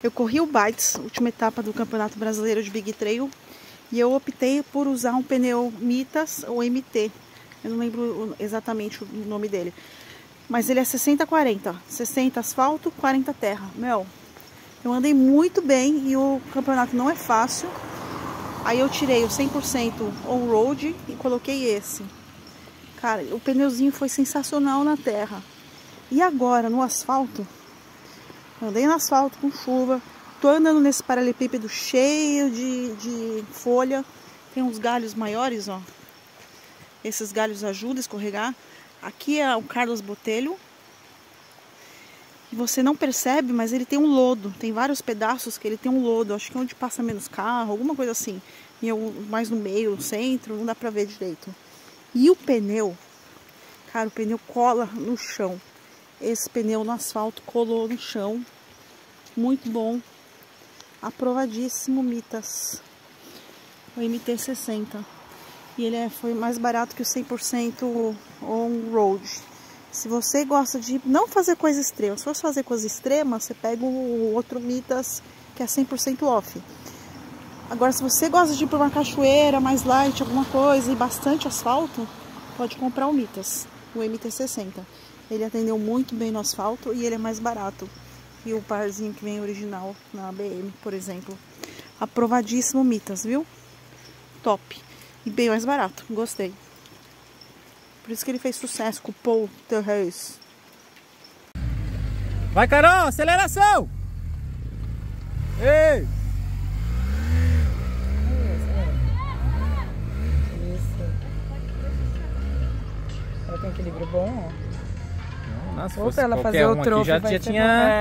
Eu corri o Bites, última etapa do Campeonato Brasileiro de Big Trail, e eu optei por usar um pneu Mitas ou MT. Eu não lembro exatamente o nome dele. Mas ele é 60-40. 60 asfalto, 40 terra. Meu, eu andei muito bem e o campeonato não é fácil. Aí eu tirei o 100% on-road e coloquei esse. Cara, o pneuzinho foi sensacional na terra. E agora, no asfalto, Andei no asfalto com chuva. Tô andando nesse paralelepípedo cheio de, de folha. Tem uns galhos maiores, ó. Esses galhos ajudam a escorregar. Aqui é o Carlos Botelho. E você não percebe, mas ele tem um lodo. Tem vários pedaços que ele tem um lodo. Acho que é onde passa menos carro, alguma coisa assim. E eu, mais no meio, no centro, não dá pra ver direito. E o pneu, cara, o pneu cola no chão. Esse pneu no asfalto colou no chão. Muito bom. Aprovadíssimo Mitas. O MT-60. E ele é, foi mais barato que o 100% on-road. Se você gosta de não fazer coisa extrema, se for fazer coisa extrema, você pega o outro Mitas que é 100% off. Agora, se você gosta de ir para uma cachoeira mais light, alguma coisa e bastante asfalto, pode comprar o Mitas, o MT-60. Ele atendeu muito bem no asfalto e ele é mais barato que o parzinho que vem original na BM, por exemplo. Aprovadíssimo Mitas, viu? Top. E bem mais barato, gostei. Por isso que ele fez sucesso com o Paul Terreus. Vai, Carol, aceleração! Ei! Ela tem equilíbrio bom, ó. Nossa, Ou ela fazer o troco, já, já tinha